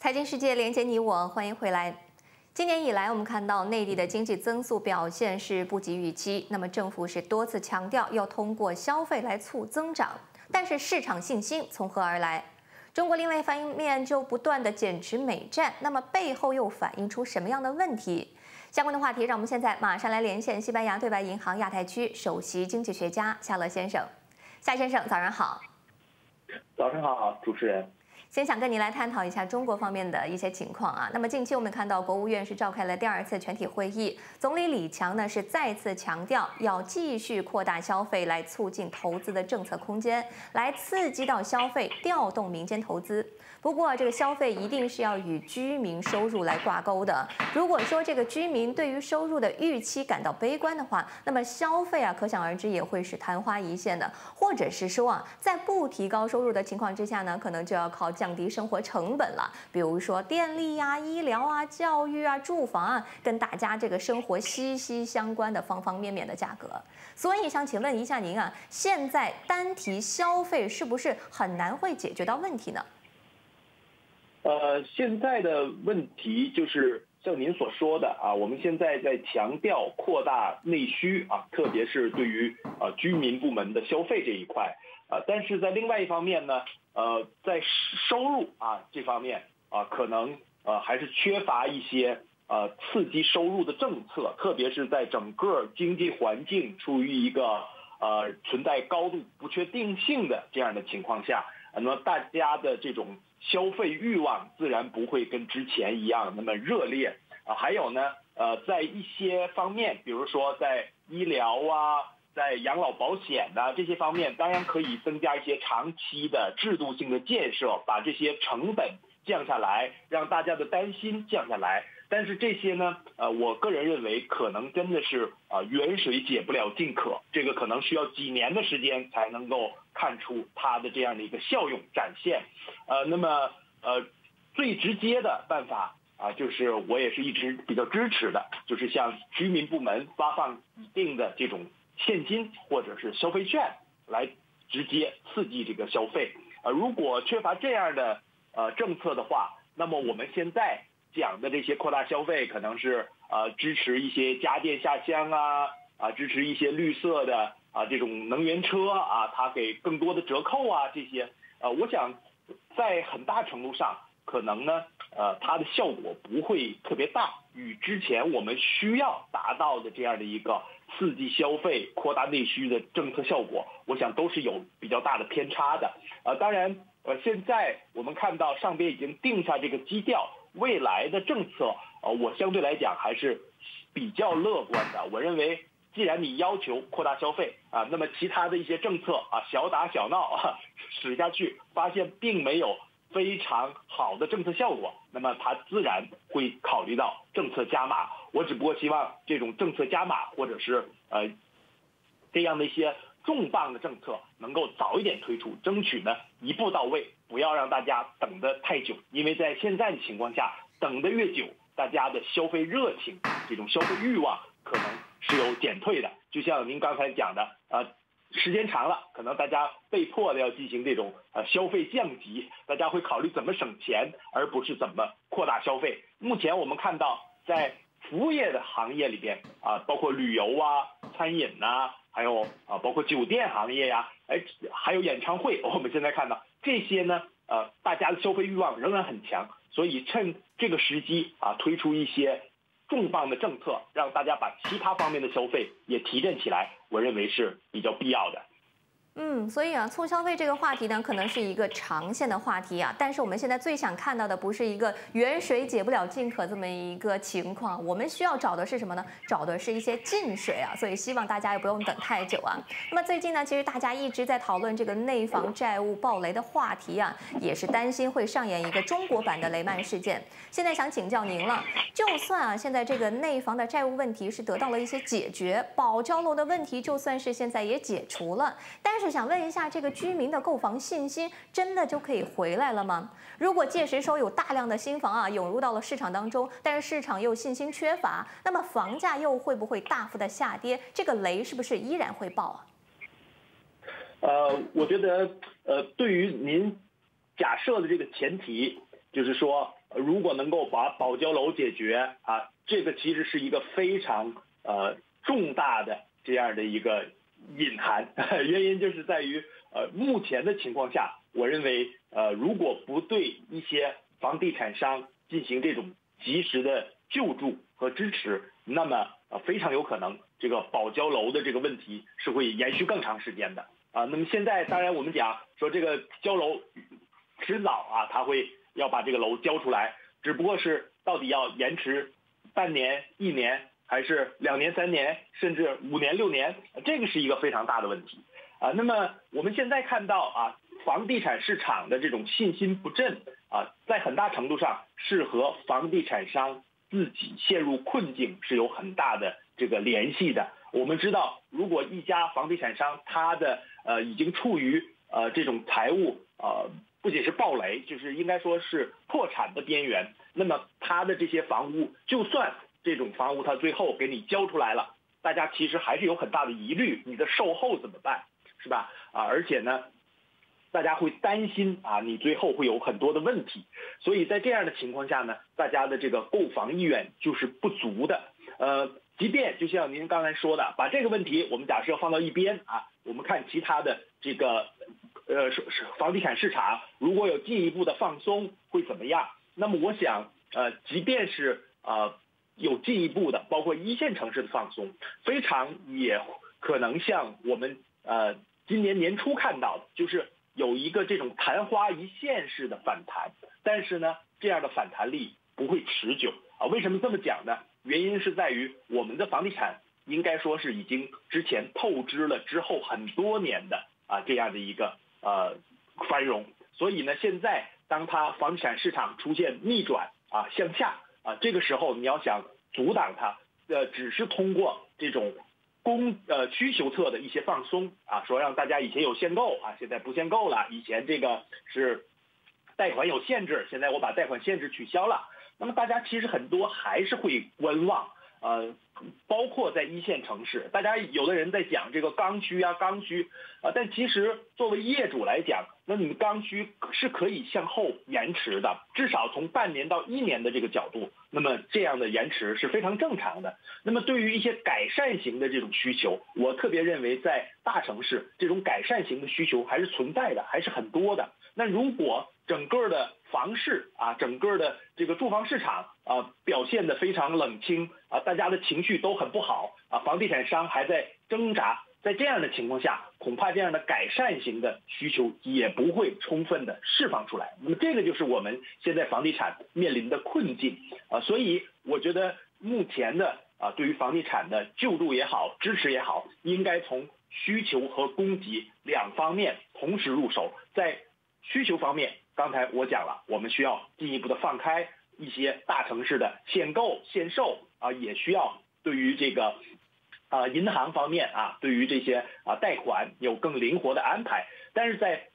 财经世界连接你我，欢迎回来。今年以来，我们看到内地的经济增速表现是不及预期。那么政府是多次强调要通过消费来促增长，但是市场信心从何而来？中国另外一方面就不断的减持美债，那么背后又反映出什么样的问题？相关的话题，让我们现在马上来连线西班牙对外银行亚太区首席经济学家夏乐先生。夏先生，早上好。早上好，主持人。先想跟您来探讨一下中国方面的一些情况啊。那么近期我们看到国务院是召开了第二次全体会议，总理李强呢是再次强调要继续扩大消费来促进投资的政策空间，来刺激到消费，调动民间投资。不过这个消费一定是要与居民收入来挂钩的。如果说这个居民对于收入的预期感到悲观的话，那么消费啊可想而知也会是昙花一现的。或者是说啊，在不提高收入的情况之下呢，可能就要靠降低生活成本了。比如说电力呀、医疗啊、教育啊、住房啊，跟大家这个生活息息相关的方方面面的价格。所以想请问一下您啊，现在单提消费是不是很难会解决到问题呢？呃，现在的问题就是像您所说的啊，我们现在在强调扩大内需啊，特别是对于啊居民部门的消费这一块啊，但是在另外一方面呢，呃，在收入啊这方面啊，可能呃还是缺乏一些呃刺激收入的政策，特别是在整个经济环境处于一个呃存在高度不确定性的这样的情况下，那么大家的这种。消费欲望自然不会跟之前一样那么热烈啊，还有呢，呃，在一些方面，比如说在医疗啊，在养老保险呐这些方面，当然可以增加一些长期的制度性的建设，把这些成本降下来，让大家的担心降下来。但是这些呢，呃，我个人认为可能真的是啊，远水解不了近渴，这个可能需要几年的时间才能够看出它的这样的一个效用展现。呃，那么呃，最直接的办法啊，就是我也是一直比较支持的，就是向居民部门发放一定的这种现金或者是消费券，来直接刺激这个消费。呃，如果缺乏这样的呃政策的话，那么我们现在。讲的这些扩大消费，可能是呃支持一些家电下乡啊，啊支持一些绿色的啊这种能源车啊，它给更多的折扣啊这些，呃我想在很大程度上可能呢，呃它的效果不会特别大，与之前我们需要达到的这样的一个刺激消费、扩大内需的政策效果，我想都是有比较大的偏差的。呃当然呃现在我们看到上边已经定下这个基调。未来的政策，呃，我相对来讲还是比较乐观的。我认为，既然你要求扩大消费啊，那么其他的一些政策啊，小打小闹啊，使下去，发现并没有非常好的政策效果，那么他自然会考虑到政策加码。我只不过希望这种政策加码，或者是呃这样的一些。重磅的政策能够早一点推出，争取呢一步到位，不要让大家等得太久。因为在现在的情况下，等得越久，大家的消费热情、这种消费欲望可能是有减退的。就像您刚才讲的，呃，时间长了，可能大家被迫的要进行这种呃消费降级，大家会考虑怎么省钱，而不是怎么扩大消费。目前我们看到，在服务业的行业里边啊，包括旅游啊、餐饮呐。还有啊，包括酒店行业呀，哎，还有演唱会，我们现在看到这些呢，呃，大家的消费欲望仍然很强，所以趁这个时机啊，推出一些重磅的政策，让大家把其他方面的消费也提振起来，我认为是比较必要的。嗯，所以啊，促消费这个话题呢，可能是一个长线的话题啊。但是我们现在最想看到的，不是一个远水解不了近渴这么一个情况，我们需要找的是什么呢？找的是一些近水啊。所以希望大家也不用等太久啊。那么最近呢，其实大家一直在讨论这个内房债务暴雷的话题啊，也是担心会上演一个中国版的雷曼事件。现在想请教您了，就算啊，现在这个内房的债务问题是得到了一些解决，保交楼的问题就算是现在也解除了，但是想问一下，这个居民的购房信心真的就可以回来了吗？如果届时说有大量的新房啊涌入到了市场当中，但是市场又信心缺乏，那么房价又会不会大幅的下跌？这个雷是不是依然会爆啊？呃，我觉得，呃，对于您假设的这个前提，就是说如果能够把保交楼解决啊，这个其实是一个非常呃重大的这样的一个隐含，原因就是在于呃目前的情况下，我认为呃如果不对一些房地产商进行这种及时的救助和支持，那么呃非常有可能这个保交楼的这个问题是会延续更长时间的啊。那么现在当然我们讲说这个交楼迟早啊，他会。要把这个楼交出来，只不过是到底要延迟半年、一年，还是两年、三年，甚至五年、六年，这个是一个非常大的问题啊。那么我们现在看到啊，房地产市场的这种信心不振啊，在很大程度上是和房地产商自己陷入困境是有很大的这个联系的。我们知道，如果一家房地产商他的呃已经处于呃这种财务呃。不仅是暴雷，就是应该说是破产的边缘。那么他的这些房屋，就算这种房屋它最后给你交出来了，大家其实还是有很大的疑虑，你的售后怎么办，是吧？啊，而且呢，大家会担心啊，你最后会有很多的问题。所以在这样的情况下呢，大家的这个购房意愿就是不足的。呃，即便就像您刚才说的，把这个问题我们假设放到一边啊，我们看其他的这个。呃，是是，房地产市场如果有进一步的放松会怎么样？那么我想，呃，即便是呃有进一步的，包括一线城市的放松，非常也可能像我们呃今年年初看到的，就是有一个这种昙花一现式的反弹，但是呢，这样的反弹力不会持久啊。为什么这么讲呢？原因是在于我们的房地产应该说是已经之前透支了之后很多年的啊这样的一个。呃，繁荣，所以呢，现在当它房地产市场出现逆转啊向下这个时候你要想阻挡它，呃，只是通过这种供呃需求侧的一些放松啊，说让大家以前有限购啊，现在不限购了，以前这个是贷款有限制，现在我把贷款限制取消了，那么大家其实很多还是会观望。呃，包括在一线城市，大家有的人在讲这个刚需啊，刚需啊，但其实作为业主来讲，那你们刚需是可以向后延迟的，至少从半年到一年的这个角度，那么这样的延迟是非常正常的。那么对于一些改善型的这种需求，我特别认为在大城市，这种改善型的需求还是存在的，还是很多的。那如果整个的房市啊，整个的这个住房市场啊，表现的非常冷清啊，大家的情绪都很不好啊，房地产商还在挣扎，在这样的情况下，恐怕这样的改善型的需求也不会充分的释放出来。那么这个就是我们现在房地产面临的困境啊，所以我觉得目前的啊，对于房地产的救助也好，支持也好，应该从需求和供给两方面同时入手，在需求方面。刚才我讲了，我们需要进一步的放开一些大城市的限购限售啊，也需要对于这个啊银行方面啊，对于这些啊贷款有更灵活的安排。但是在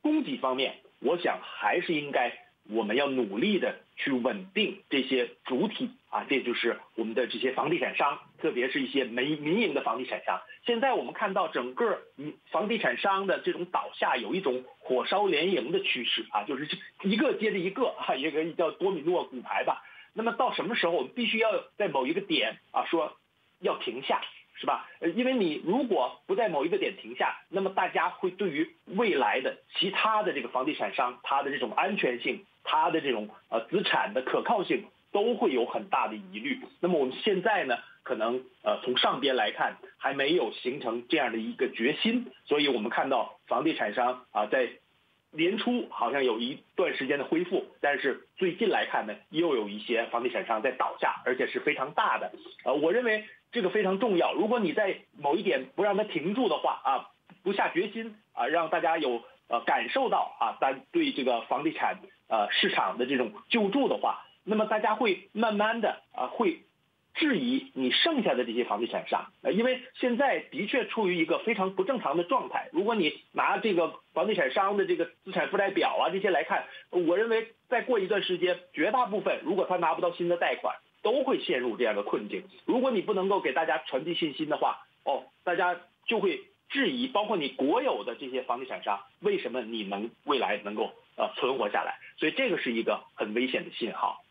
供给方面，我想还是应该。我们要努力的去稳定这些主体啊，这就是我们的这些房地产商，特别是一些民民营的房地产商。现在我们看到整个嗯房地产商的这种倒下，有一种火烧连营的趋势啊，就是一个接着一个啊，一个叫多米诺骨牌吧。那么到什么时候，我们必须要在某一个点啊，说要停下。是吧？呃，因为你如果不在某一个点停下，那么大家会对于未来的其他的这个房地产商，它的这种安全性，它的这种呃资产的可靠性，都会有很大的疑虑。那么我们现在呢，可能呃从上边来看，还没有形成这样的一个决心，所以我们看到房地产商啊在年初好像有一段时间的恢复，但是最近来看呢，又有一些房地产商在倒下，而且是非常大的。呃，我认为。这个非常重要。如果你在某一点不让它停住的话啊，不下决心啊，让大家有呃感受到啊，咱对这个房地产呃市场的这种救助的话，那么大家会慢慢的啊会质疑你剩下的这些房地产商，因为现在的确处于一个非常不正常的状态。如果你拿这个房地产商的这个资产负债表啊这些来看，我认为再过一段时间，绝大部分如果他拿不到新的贷款。都会陷入这样的困境。如果你不能够给大家传递信心的话，哦，大家就会质疑，包括你国有的这些房地产商，为什么你能未来能够呃存活下来，所以这个是一个很危险的信号。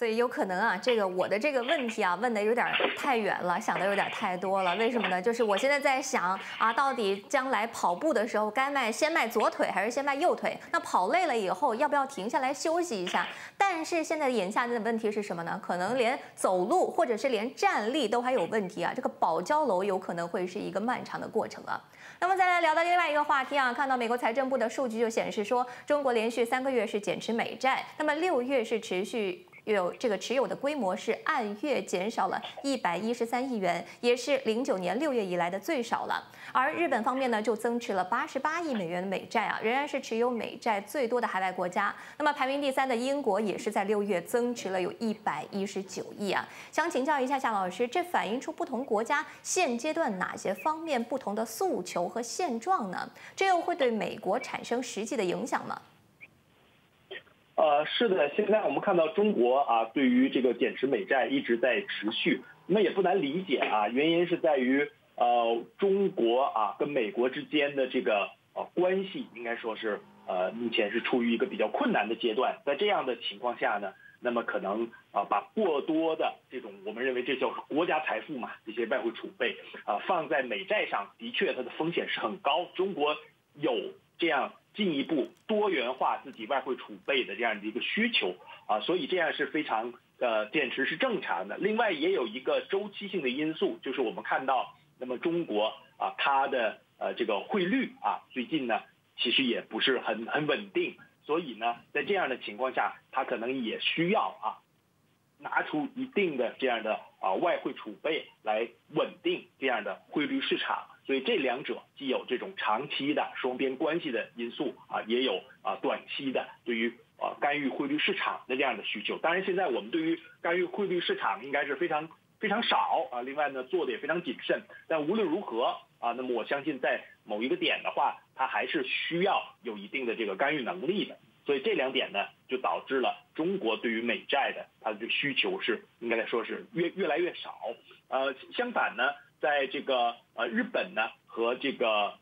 所以有可能啊，这个我的这个问题啊，问的有点太远了，想的有点太多了。为什么呢？就是我现在在想啊，到底将来跑步的时候该迈先迈左腿还是先迈右腿？那跑累了以后要不要停下来休息一下？但是现在眼下的问题是什么呢？可能连走路或者是连站立都还有问题啊。这个保交楼有可能会是一个漫长的过程啊。那么再来聊到另外一个话题啊，看到美国财政部的数据就显示说，中国连续三个月是减持美债，那么六月是持续。有这个持有的规模是按月减少了一百一十三亿元，也是零九年六月以来的最少了。而日本方面呢，就增持了八十八亿美元的美债啊，仍然是持有美债最多的海外国家。那么排名第三的英国也是在六月增持了有一百一十九亿啊。想请教一下夏老师，这反映出不同国家现阶段哪些方面不同的诉求和现状呢？这又会对美国产生实际的影响吗？呃，是的，现在我们看到中国啊，对于这个减持美债一直在持续，那么也不难理解啊，原因是在于呃，中国啊跟美国之间的这个呃关系，应该说是呃目前是处于一个比较困难的阶段，在这样的情况下呢，那么可能啊把过多的这种我们认为这叫国家财富嘛，这些外汇储备啊放在美债上的确它的风险是很高，中国有这样。进一步多元化自己外汇储备的这样的一个需求啊，所以这样是非常呃电池是正常的。另外也有一个周期性的因素，就是我们看到，那么中国啊它的呃这个汇率啊最近呢其实也不是很很稳定，所以呢在这样的情况下，它可能也需要啊拿出一定的这样的啊外汇储备来稳定这样的汇率市场。所以这两者既有这种长期的双边关系的因素啊，也有啊短期的对于啊干预汇率市场的这样的需求。当然，现在我们对于干预汇率市场应该是非常非常少啊。另外呢，做的也非常谨慎。但无论如何啊，那么我相信在某一个点的话，它还是需要有一定的这个干预能力的。所以这两点呢，就导致了中国对于美债的它的需求是应该来说是越越来越少。呃，相反呢。在这个呃日本呢和这个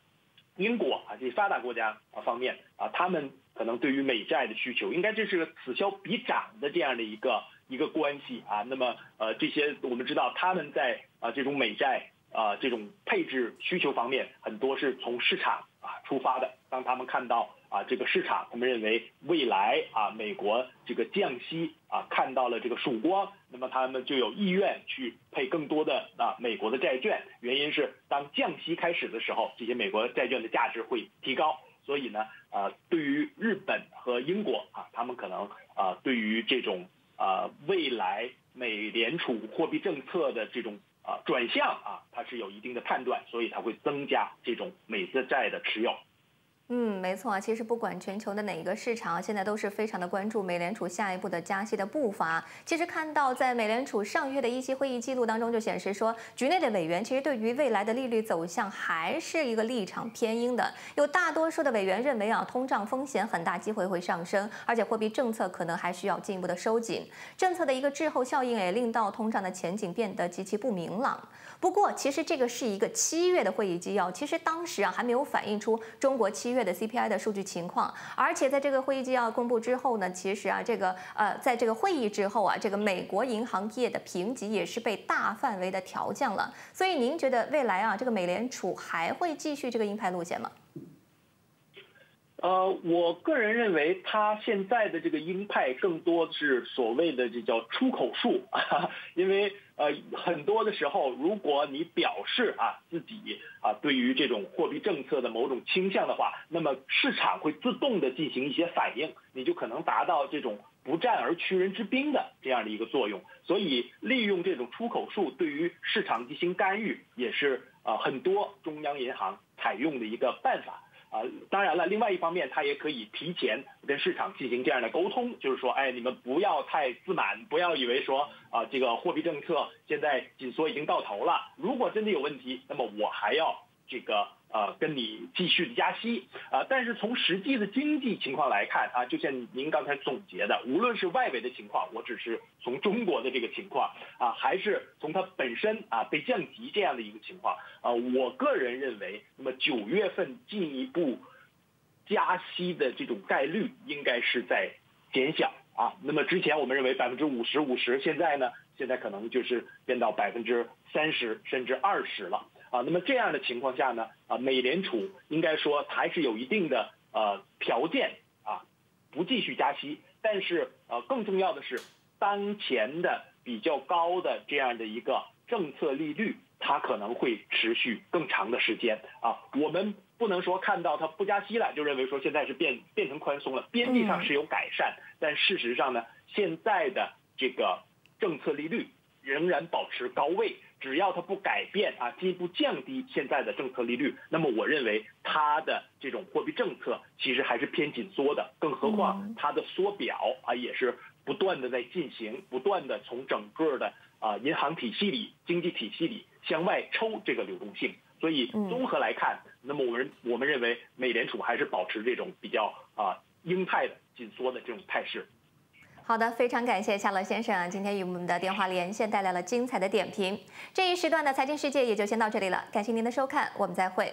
英国啊这些发达国家啊方面啊，他们可能对于美债的需求，应该这是个此消彼长的这样的一个一个关系啊。那么呃这些我们知道他们在啊这种美债啊这种配置需求方面，很多是从市场啊出发的。当他们看到。啊，这个市场他们认为未来啊，美国这个降息啊，看到了这个曙光，那么他们就有意愿去配更多的啊美国的债券。原因是当降息开始的时候，这些美国债券的价值会提高。所以呢，啊，对于日本和英国啊，他们可能啊，对于这种啊未来美联储货币政策的这种啊转向啊，它是有一定的判断，所以它会增加这种美资债的持有。嗯，没错啊。其实不管全球的哪一个市场，现在都是非常的关注美联储下一步的加息的步伐。其实看到在美联储上月的一期会议记录当中，就显示说，局内的委员其实对于未来的利率走向还是一个立场偏鹰的。有大多数的委员认为啊，通胀风险很大机会会上升，而且货币政策可能还需要进一步的收紧。政策的一个滞后效应也令到通胀的前景变得极其不明朗。不过，其实这个是一个七月的会议纪要，其实当时啊还没有反映出中国七月的 CPI 的数据情况，而且在这个会议纪要公布之后呢，其实啊这个呃在这个会议之后啊，这个美国银行业的评级也是被大范围的调降了。所以您觉得未来啊这个美联储还会继续这个鹰派路线吗？呃，我个人认为，他现在的这个鹰派更多是所谓的这叫出口术 啊，因为呃很多的时候，如果你表示啊自己啊对于这种货币政策的某种倾向的话，那么市场会自动的进行一些反应，你就可能达到这种不战而屈人之兵的这样的一个作用。所以，利用这种出口术对于市场进行干预，也是啊很多中央银行采用的一个办法。啊，当然了，另外一方面，他也可以提前跟市场进行这样的沟通，就是说，哎，你们不要太自满，不要以为说啊，这个货币政策现在紧缩已经到头了，如果真的有问题，那么我还要这个。呃，跟你继续的加息啊，但是从实际的经济情况来看啊，就像您刚才总结的，无论是外围的情况，我只是从中国的这个情况啊，还是从它本身啊被降级这样的一个情况啊，我个人认为，那么九月份进一步加息的这种概率应该是在减小啊。那么之前我们认为百分之五十五十，现在呢，现在可能就是变到百分之三十甚至二十了啊。那么这样的情况下呢，啊，美联储应该说还是有一定的呃条件啊，不继续加息。但是呃，更重要的是，当前的比较高的这样的一个政策利率。它可能会持续更长的时间啊，我们不能说看到它不加息了，就认为说现在是变变成宽松了，边际上是有改善，但事实上呢，现在的这个政策利率仍然保持高位，只要它不改变啊，进一步降低现在的政策利率，那么我认为它的这种货币政策其实还是偏紧缩的，更何况它的缩表啊也是不断的在进行，不断的从整个的啊银行体系里、经济体系里。向外抽这个流动性，所以综合来看，那么我们我们认为美联储还是保持这种比较啊鹰派的紧缩的这种态势。好的，非常感谢夏乐先生啊，今天与我们的电话连线带来了精彩的点评。这一时段的财经世界也就先到这里了，感谢您的收看，我们再会。